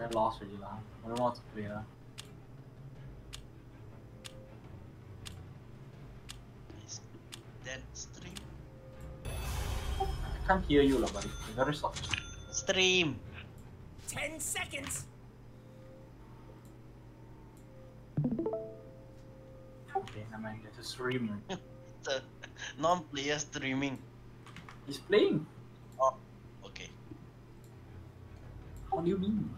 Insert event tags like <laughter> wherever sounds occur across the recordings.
I lost already lah. I don't know how to play lah. Is that stream? I can't hear you lah, buddy. You're very soft. Stream. Ten seconds. Okay, never mind. There's a streamer. It's a non-player streaming. He's playing. Oh, okay. What do you mean?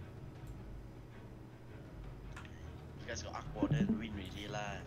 You guys got Aqua then win really lah.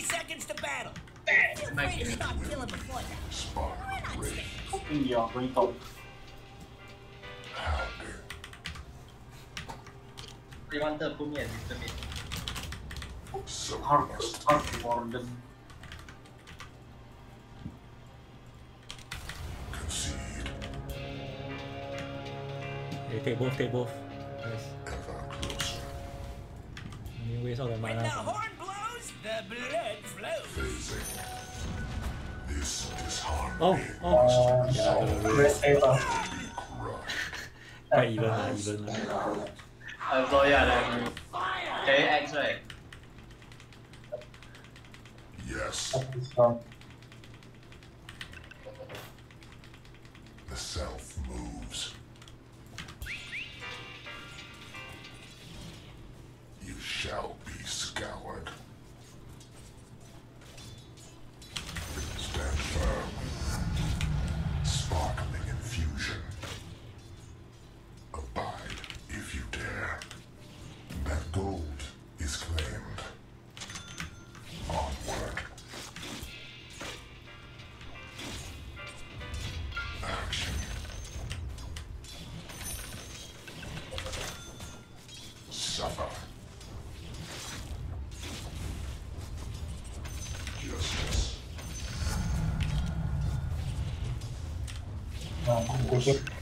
30 seconds to battle. Feel free to stop killing before that. Spark Ih, ó, vou então. Levanta the punha ali também. Harvest, Harvest Warden. Take both, take both. Nice. Ever closer. All the mana. When the horn blows, the flows. This disharmony Oh, oh. must Yeah, resolve the be Quite even lah, even lah. Uh, so yeah, like, can you X right? Yes, concursos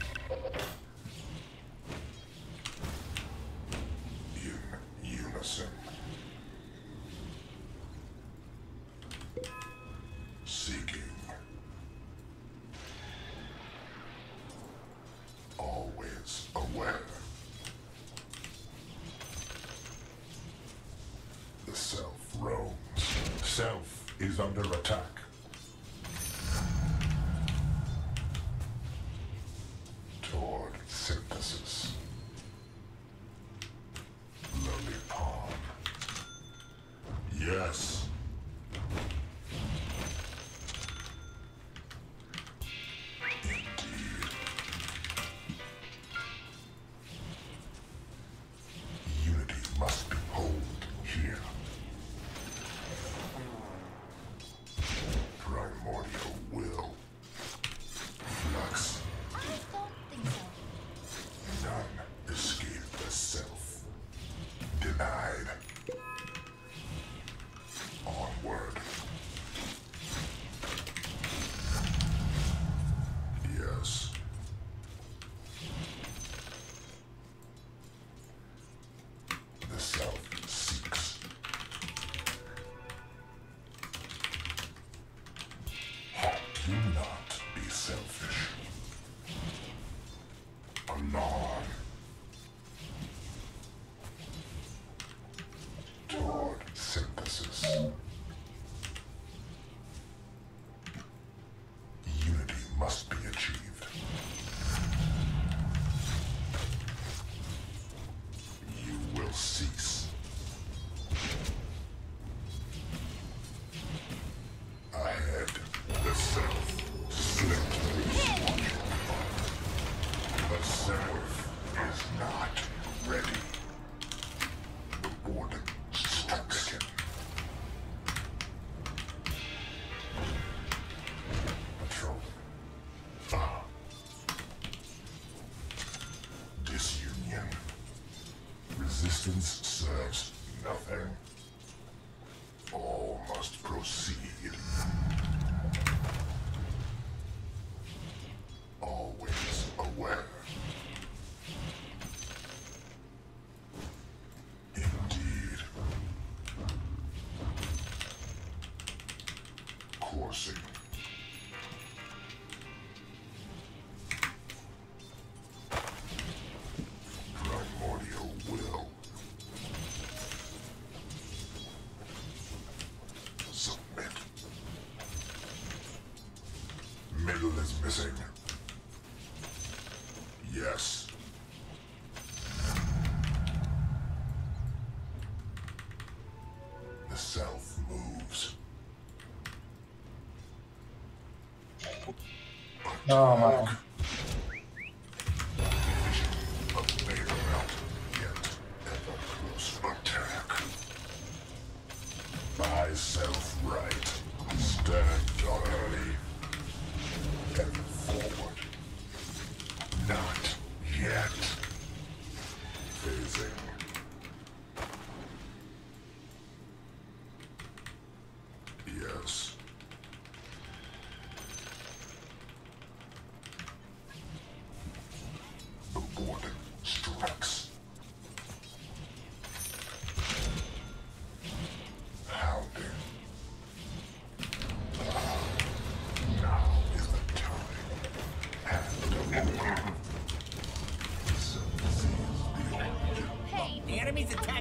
Oh, no, man.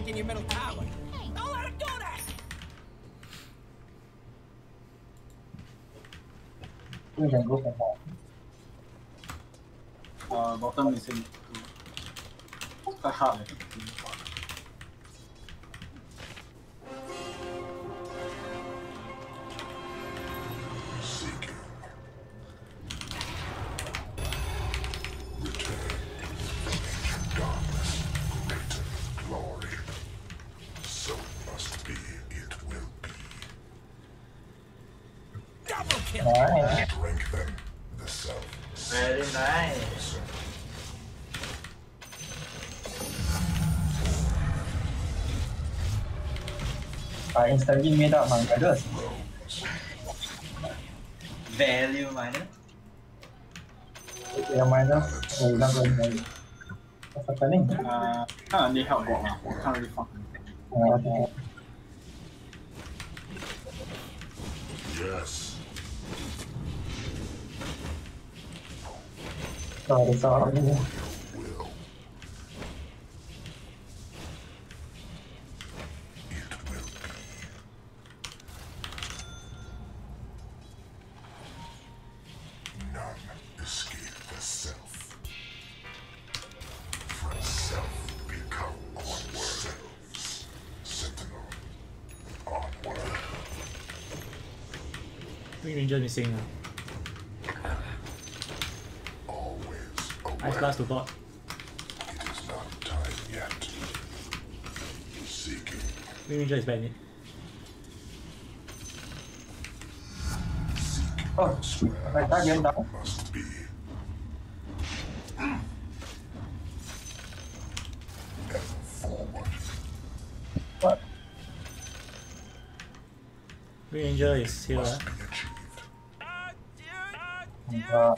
in your middle tower. Don't let him do that! Eu já vou comprar. Ó, voltando nesse aí. Puta cara. tá ni meio da manga, Value mana? mano. Eu mais na coisa da Não nem. Ah, Ah, nem Yes. Oh, that's all I'm. Ranger missing. Always Ice. Blast to bot. It is not time yet. Seeking. Ranger is back mid. Oh, elsewhere. like that, you're So down. must be. What? Green Ranger is here. Uh,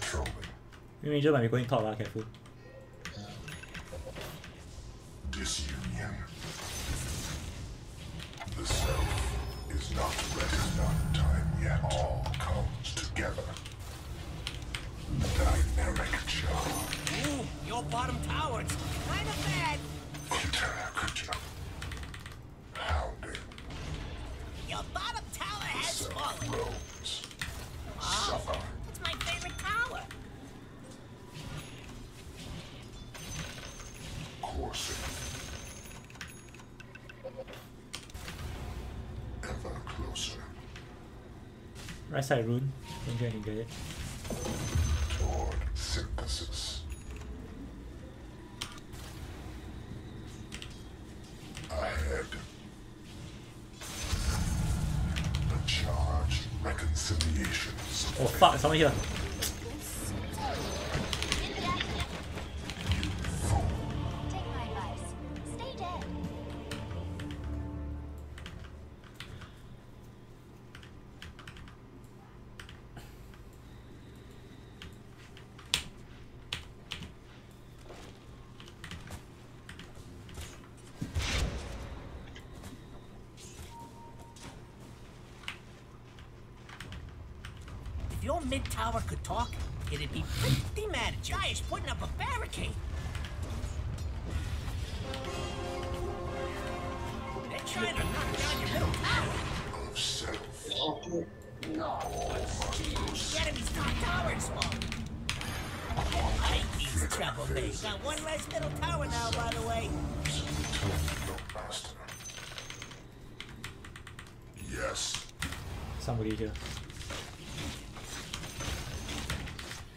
Patrolling. Green Ranger might be going top. Uh, careful. Right side rune. Ranger can get it. synthesis. Ahead. reconciliations. Oh fuck, someone here. Mid could talk, it'd be pretty mad at you. Guy is putting up a barricade. They're trying to knock down your middle tower. Of self. The enemy's top tower is small. I hate these troublemakers. Got one less middle tower now, by the way. Tell me, your master. Yes, Somebody here.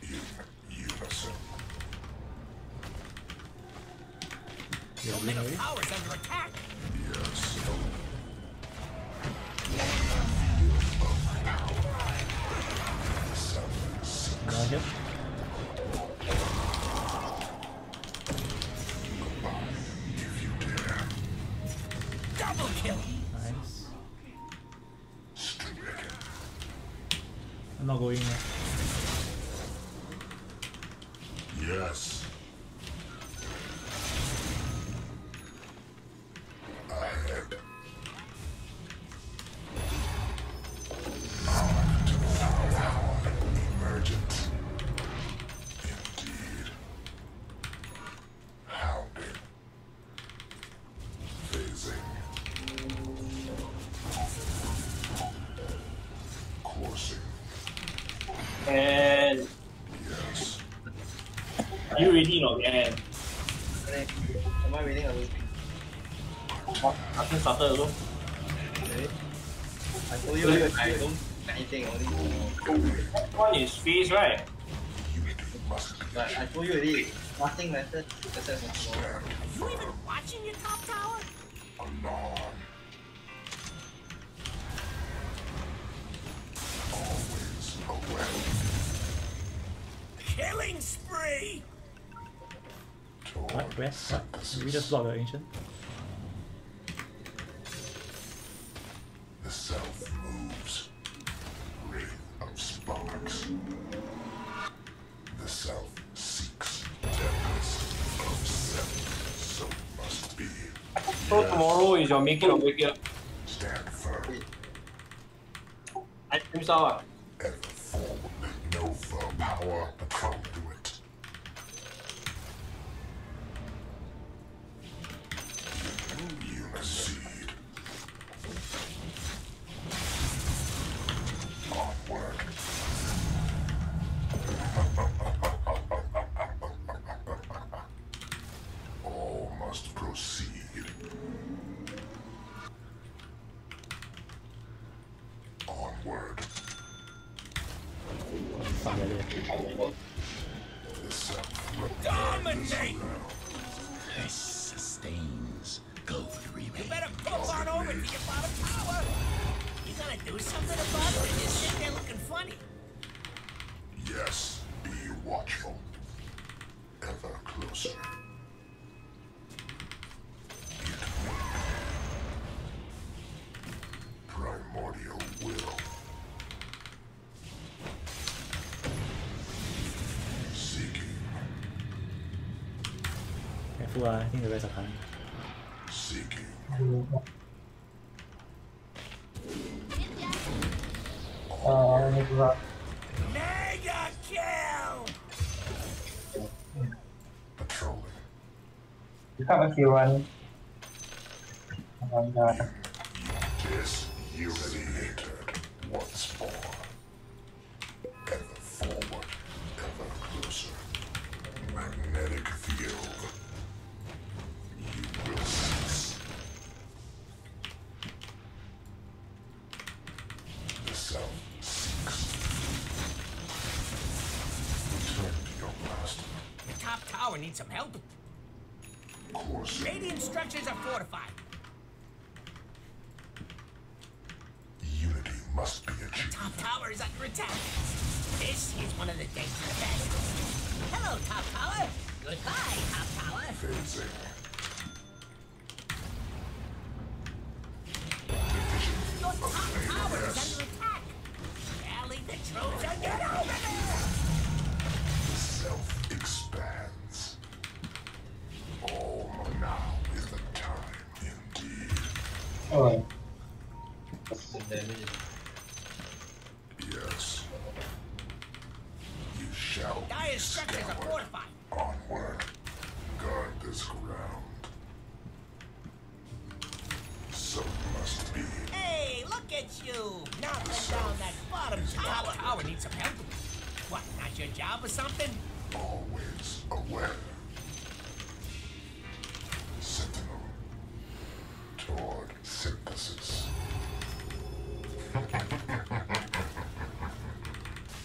in unison. You are you ready or not? And Am I reading or losing? after started also. Really? I told you I, I don't anything only One is face, right? Unity must be but I told you already nothing matters except for tomorrow. You even watching your top tower? alarm. Always aware. Killing spree. Toward What? Where? What? synthesis. We just block the ancient? The self moves. Ring of sparks. The self seeks. Tempest of self. So must be. So Yes. tomorrow is your make it or break it. Stand firm. I think so. Careful, uh, I think the rest are coming. seeking. Uh, need to run. Mega kill! Patrolling. You have a few one. And, uh, This needs some help. Of course Radiant structures are fortified. unity must be achieved. top tower is under attack. This is one of the dangerous bastions. Hello, top tower. Goodbye, top tower. Phasing.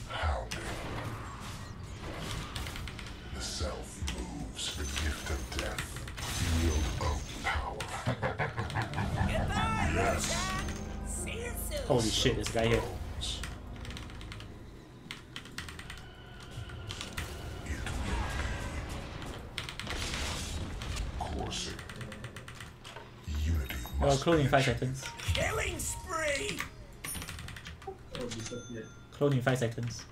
Hounded. The self moves the gift of death, field of power. Goodbye, Yes. Roshan. See you soon. Holy shit, this guy here. Roads. It will be Clone in 5 seconds.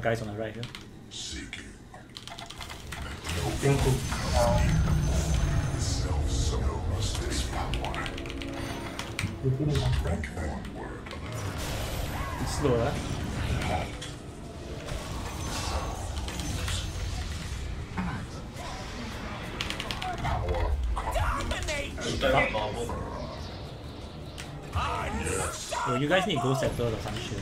guys on the right here. Thank you. It's slow, eh? Oh, you guys need ghost scepters or some shit.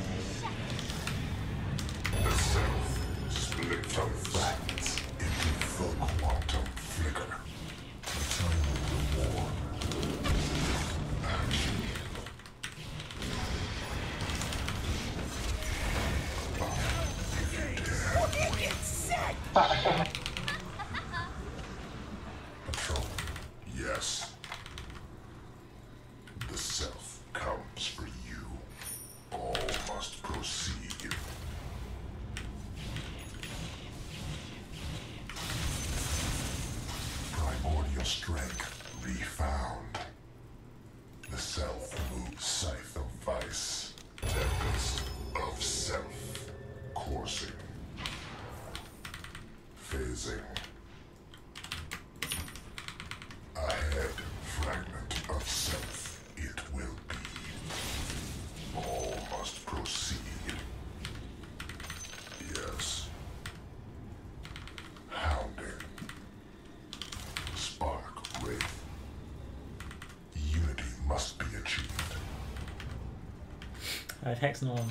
hex norm.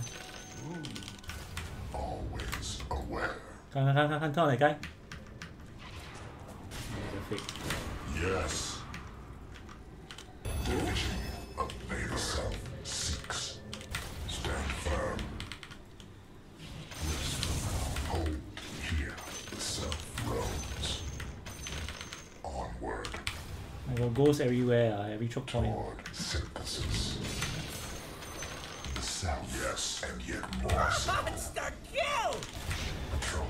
Always aware. Come, come, come, come, come, okay? Yes. The vision self seeks. Stand firm. Hold here. The self. Onward. Everywhere, uh, every choke point. Synthesis. And yet more so. Monster kill! Control.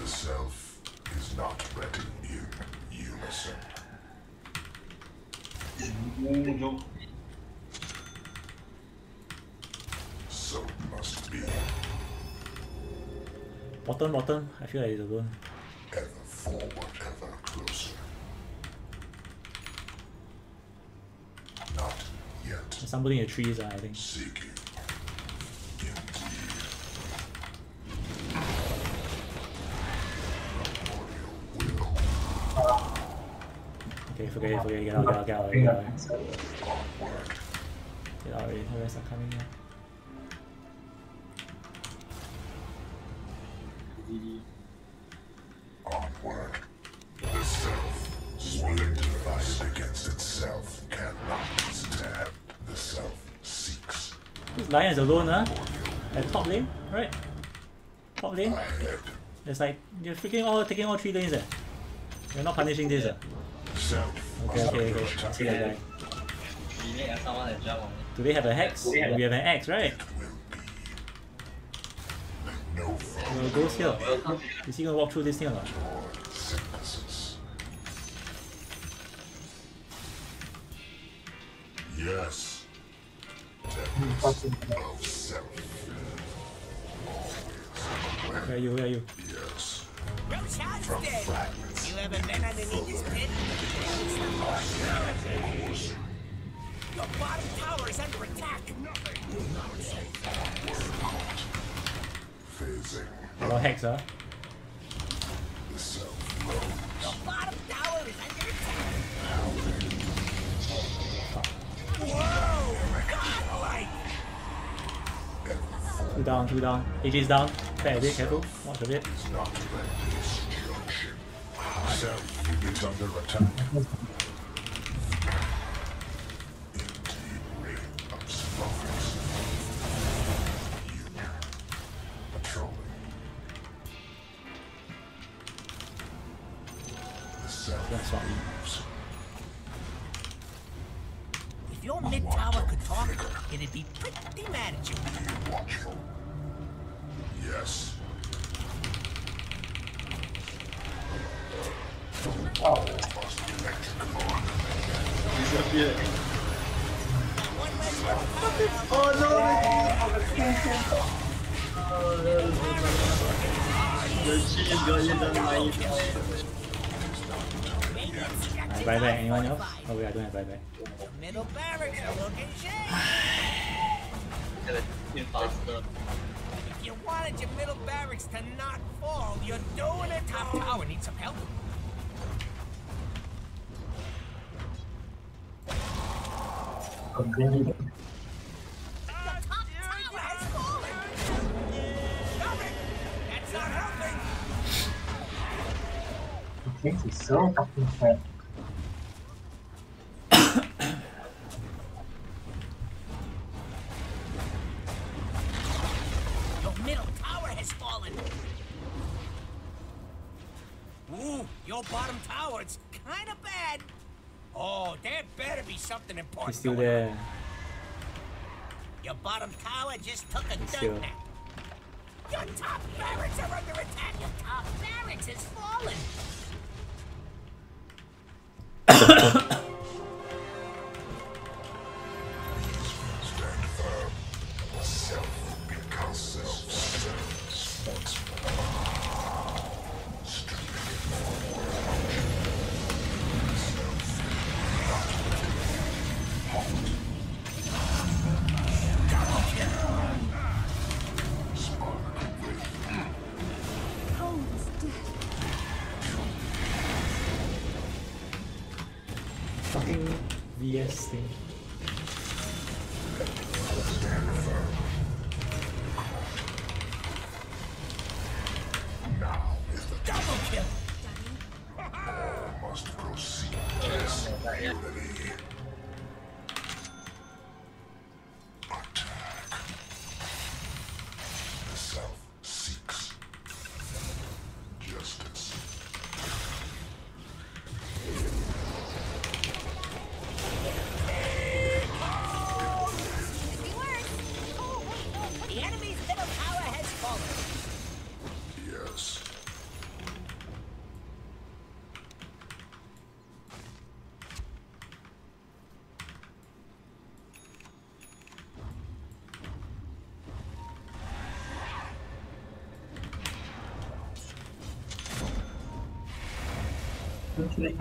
The self is not ready in unison. So it must be Bottom, bottom. I feel like it's alone. ever forward, ever closer. Not yet There's somebody in uh, I think. seeking. Indeed. Will Okay, forget it, forget it. Get out, get out, get out, get out. Get out already. The rest are coming. This lion is alone, huh? At top lane, right? Top lane. ahead. It's like you're freaking all taking all three lanes. Eh? You're not punishing this. Eh? Self Okay, okay, okay. I see that guy. We need to jump on it. Do they have a hex? We have an axe, right? will be. No Ghost here. Is he gonna walk through this thing or not? Yes. Of. Where are you? Where are you? Yes. From dead. fragments. You ever been underneath this pit? Your bottom tower is under attack. Phasing A lot of hex, the self road. Your bottom tower is under attack. Whoa! Two down, two down. AJ's down. Back a bit, careful. Watch a bit. It's not relentless junction. Self is under attack. It'd be pretty mad at you. Be watchful. Yes. Oh, must electric on. Disappear. One less little tower now. Oh no! The cheese got you done by you. Maintenance got buy back. Anyone else? 45. Oh wait, I don't have buyback. The middle barracks are looking shady. Gotta. If you wanted your middle barracks to not fall, you're doing it. Top tower needs some help. Continue. The top tower has fallen. Stop not helping. This is so fucking fat. He's still there. Your bottom tower just took a dirt still- Your top barracks are under attack. Your top barracks has fallen. <coughs> <coughs> <coughs> It's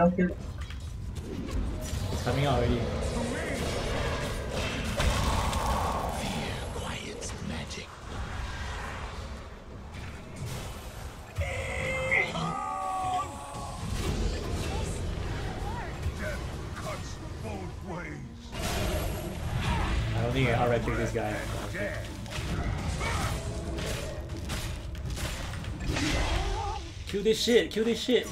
coming out already. I don't think I can outright kill this guy. Kill this shit, kill this shit.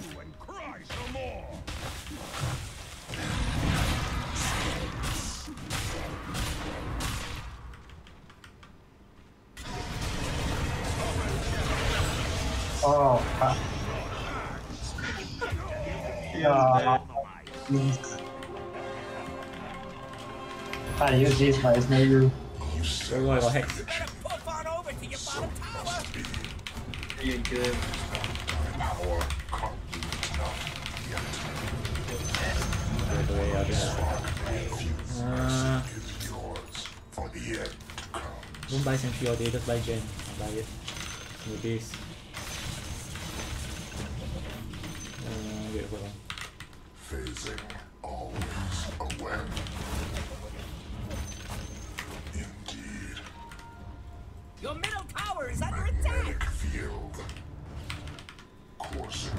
Good. Power complete not yet. Right away, I'll just- Uh, Is yours for the end don't buy Sentry all day, just buy Gem. I'll buy it. In the base. Uh, wait, hold on. Phasing always aware. Your middle tower is under attack. Field. Coursing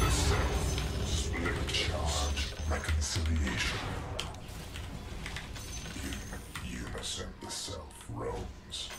the self. Split charge. Reconciliation. In unison the self roams.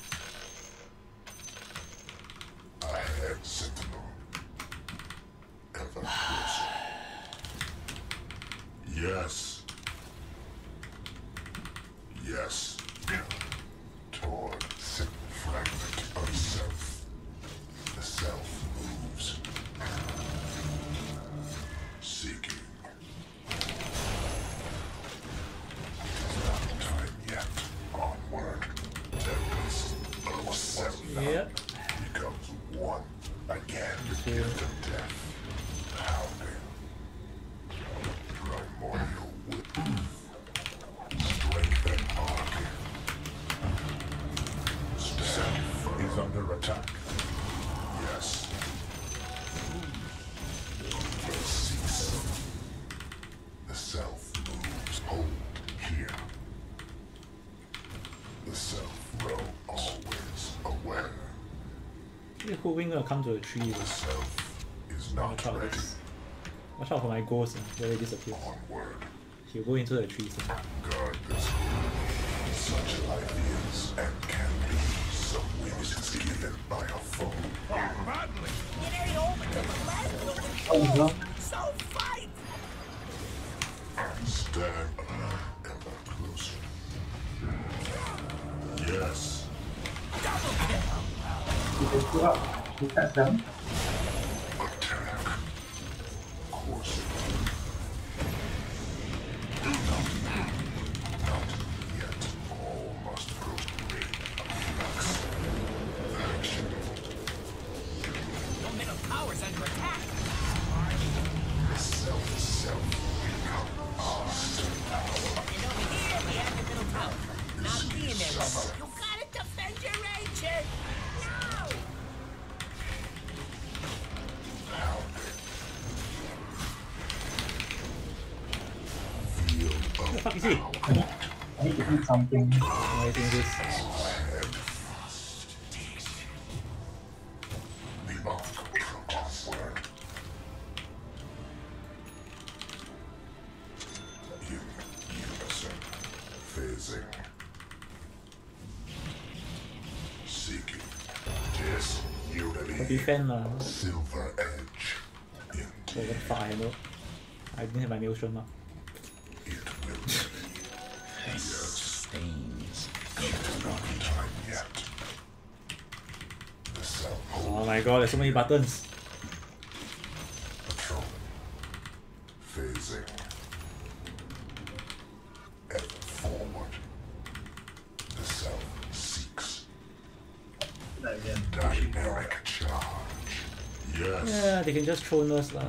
Self moves. Hold here. The self roam always aware. Hey, who wing gonna come to the tree? The self is Watch not out, ready. this. Watch out for my ghost. Where they disappear. Onward. He'll go into the trees. Guard this. Such life is and can be. Some wings is given by a foe. Badly. Get it over to the left. Oh, You can pull up. You disunity, Defend lah. silver edge. So what the Indeed, fuck I know. I didn't have my maelstrom up. it will be. Stains. Not time yet. Oh my god, there's so many buttons. patrol. Phasing. Ever forward. The self seeks. That again. Dynamic charge. Yes. Us lah.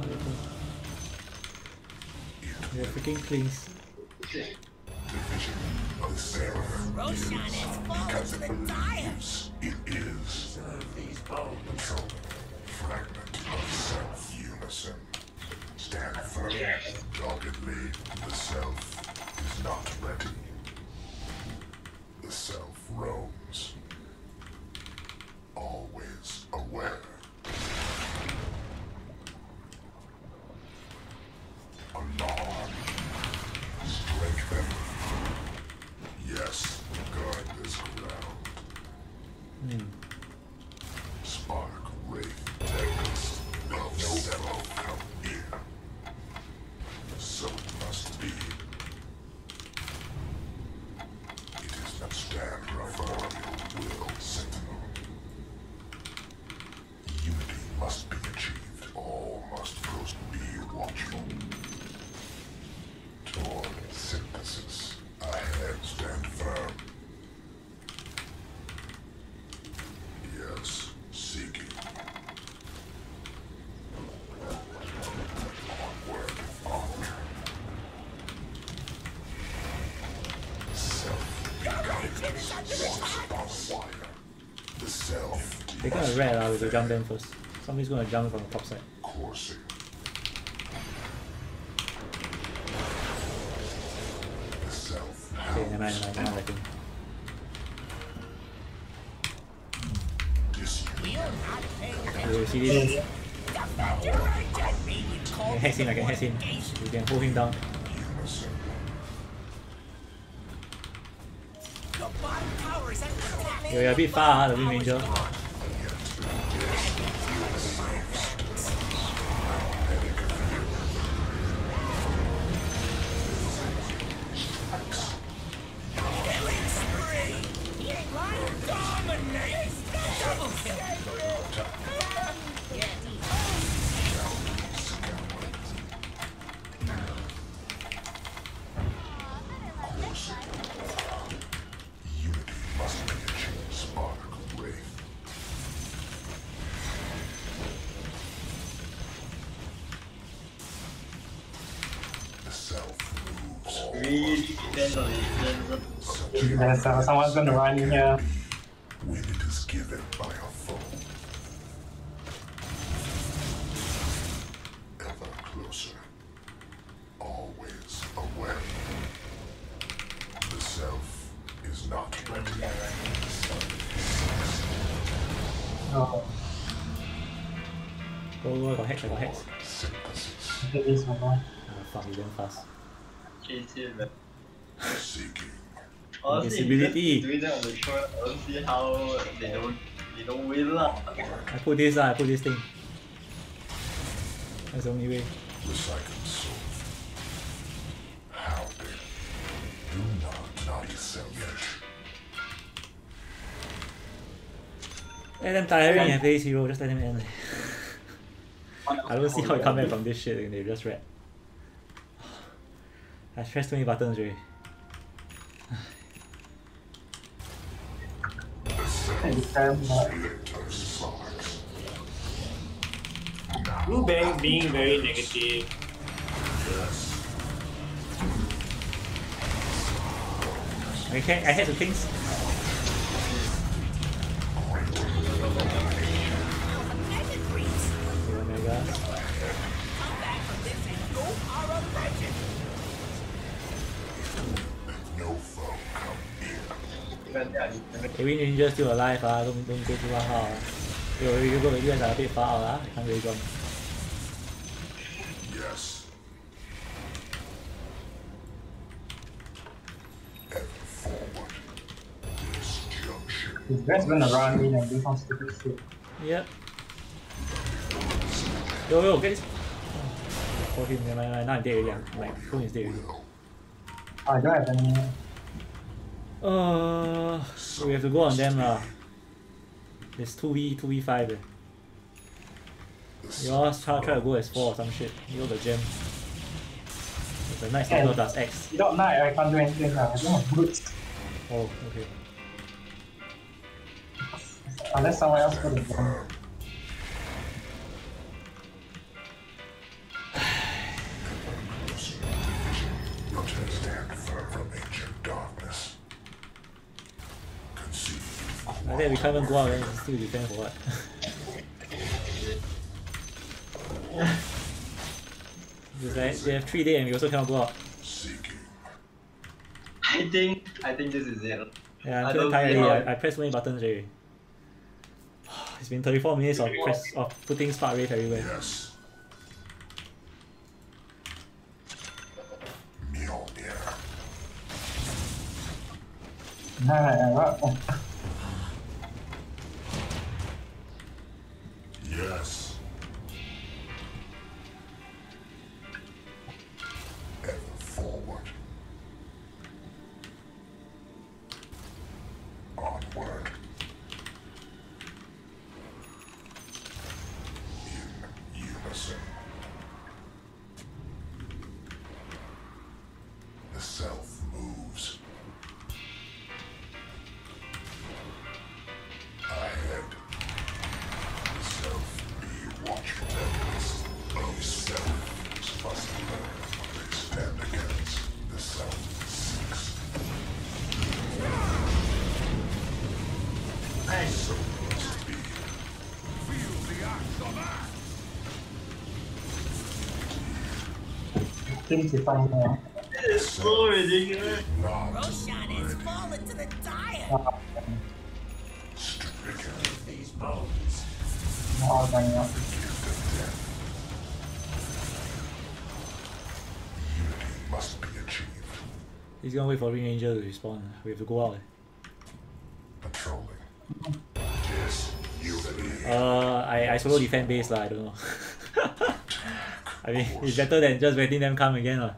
It freaking please. Yes, guard this ground. Spark, hmm wraith, tempest. No self come here. So it must be. It is not stand firm your will, sentinel. Unity must be achieved. All must first be watchful. Toward synthesis. Ahead stand firm. Yes, seeking. Onward, onward. Self guidance walks upon a wire. The self They're gonna red with the jump them first. Somebody's gonna jump from the top side. coursing. The self Okay, never mind, never mind, never mind, I think. disunity. You see this? I can hex him, I can hex him. You can hold him down. Unison. Your bottom tower is under attack. You're a bit far, huh, the Windranger. Subject There's uh, someone's gonna run in here. when it is given by a foe. Ever closer. Always aware. The self is not ready. Oh, Go, go, I got hex, I got hex. Synthesis. I think this one. uh, Ah, fuck, he's damn fast. Chase him, man. Seeking. Honestly, Invisibility. just doing that on the show, I don't see how they don't they don't win lah. I put this, uh, I put this thing. That's the only way. Recycled soul. How dare. Do not, not be selfish. Let them tiring and face hero, just let them end. <laughs> I don't see how you come back from this shit and they just red. <sighs> I pressed too many buttons already. Sparks. Blue Bang being very negative. Okay, I had the things. They are different. Hey, Ranger still alive, ah. don't, don't go too far out. ah. You, you, go, you guys are a bit far out, ah. I can't really jump. Yes. Ever forward. This junction. gonna run in and do some stupid shit. Yep. Yo, yo, get this. Oh, for him, never mind, now I'm dead already. I'm like, phone is dead already. Will. Oh, I don't have any. Uh, we have to go on them lah. It's 2v, 2v5 eh. The Yours try, try to go as 4 or some shit. You know the gem. The Night Stalker plus X. Without night, I can't do anything. Uh. I don't have boots. Oh, okay. Unless someone else put it down. That we can't even go out then still defend for what? It's <laughs> like they have three day and we also cannot go out. I think I think this is it. Yeah, I'm I feeling don't tired already. I, I pressed so many buttons already. <sighs> It's been 34 minutes of press of putting spark wave everywhere. Yes. Mjolnir. <laughs> <laughs> Yes. It's so ridiculous. Roshan has fallen to the Dire. These bones. Oh, He's gonna wait for Ring Angel to respawn. We have to go out. Eh? Patrolling. Yes, Uh, I, I solo defend base, lah, I don't know. <laughs> I mean, it's better than just waiting them come again lah.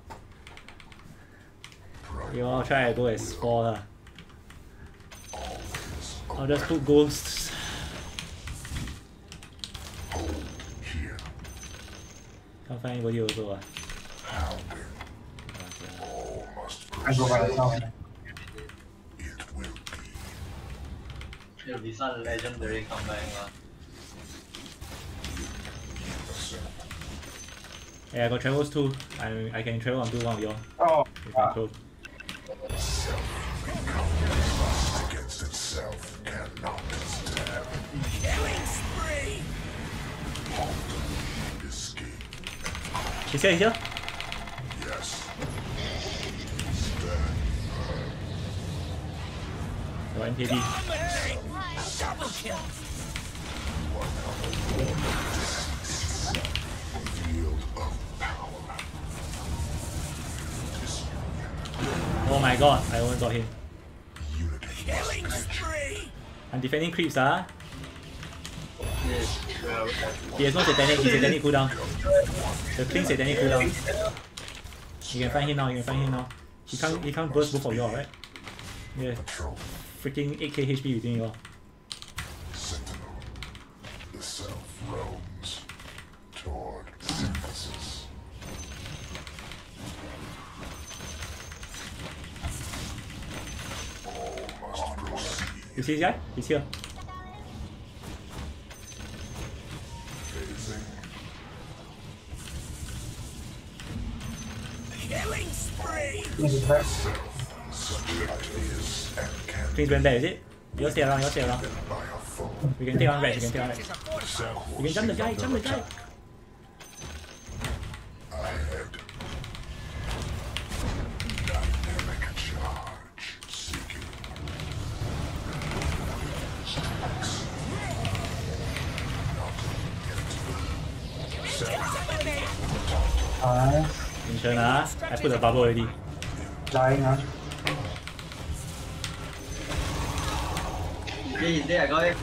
You all try to go as four lah. I'll just put ghosts. Can't find anybody also ah. I go by myself. It'll be some legendary comeback lah. Yeah, I got travels too. I I can travel onto one of y'all. ก็ You can close. Self becomes lust against itself cannot stand. Killing spree. He's here, he's here. Yes. Stand firm. Got Double kill. Field of power. Oh my god, I almost got him. I'm defending creeps ah. Yes. He has no satanic, he's satanic cooldown. The clean satanic cooldown. You can find him now, you can find him now. He can't he can't burst both of y'all, right? Yeah, freaking 8k HP between y'all. Sentinel. The self roams toward synthesis. All must proceed. You see this guy? He's here. Killing spree. Things went there, is it? You'll stay around, you'll stay around. We can take on red, we can take on red. You can jump the guy, jump the guy. put the bubble already. Dying, huh? Yeah, he's there, I got it.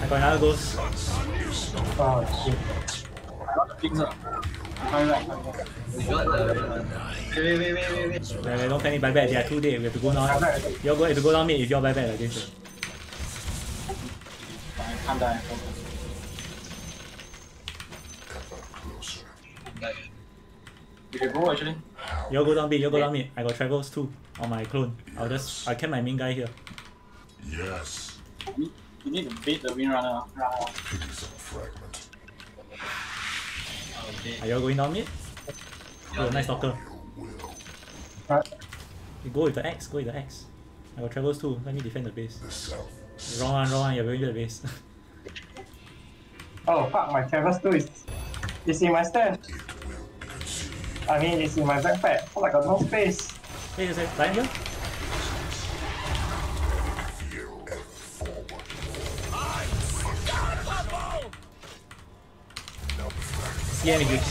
I got another ghost. Oh shit. I got the pings up. Wait, wait, wait, wait, wait. Don't panic, buy back. They are too late. We have to go now. You're going to go down mid if you're all buy back against it. I can't die. You can go actually You all go down mid, you all go down mid. I got travels too on my clone. I'll just, I kept my main guy here. Yes. you need to beat the wind runner Pitism fragment. Okay. Are you all going down mid? Oh, Night Stalker. Your will. You go with the X, go with the X. I got travels too. Let me defend the base. The. Wrong one, wrong one. You're going to the base. <laughs> Oh fuck, my travels too is, is in my stash. I mean, it's in my backpack. Oh, I got no space. Wait a sec, Lion here? Feel and forward. CM is good.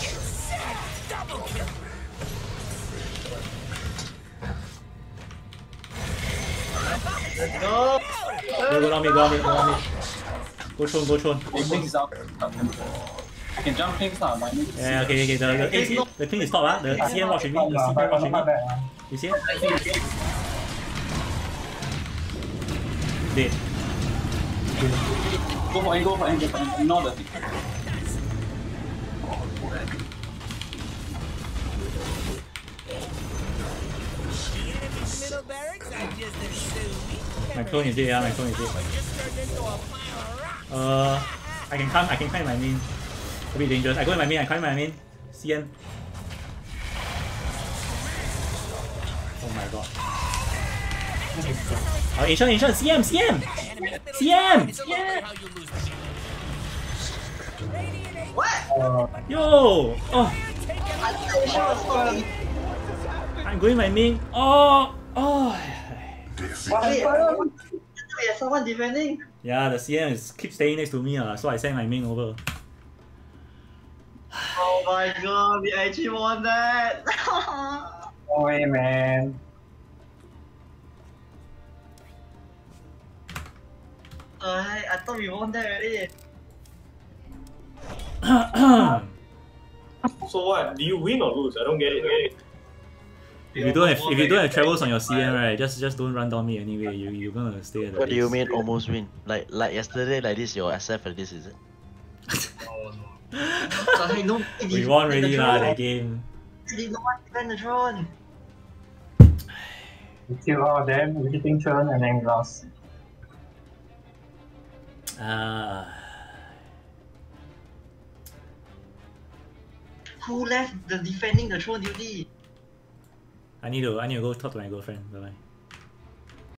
No! Go, go on me, go on me, go on me. Go Tron, go Tron. They things out. I can jump things now, but I need to see. Yeah, okay, okay, the, the, the, the thing is top, ah. The CM watch with me, the CM watch with my me. You see it? Dead. Go for it, go for it, go for it. Ignore the thing. The enemy's middle barracks, I just assumed. My clone is dead, yeah, my clone is dead. Uh, I can come, I can climb my main. A bit dangerous. I go in my main, I climb my main. CM. Oh my god. Oh, Asian, Asian, CM, CM! CM! The Uh, Yo! Oh! I'm going my main. Oh! Oh! what happened? Wait, someone defending? Yeah, the CM is keep staying next to me, uh, so I send my main over. Oh my god, we actually won that! <laughs> No way, man. uh, I thought we won that already. <coughs> So what? Do you win or lose? I don't get it. If you don't have if you don't have travels on your CM right, just just don't run down me anyway. You you're gonna stay at the What do you mean almost win? Like like yesterday like this your SF like this is it? What the heck, no, <laughs> We won already lah that game. <laughs> Really no one defend the throne. We killed all of them, we hitting turn and then lost. Ah, Who left the defending the throne duty? I need to I need to go talk to my girlfriend. Bye bye.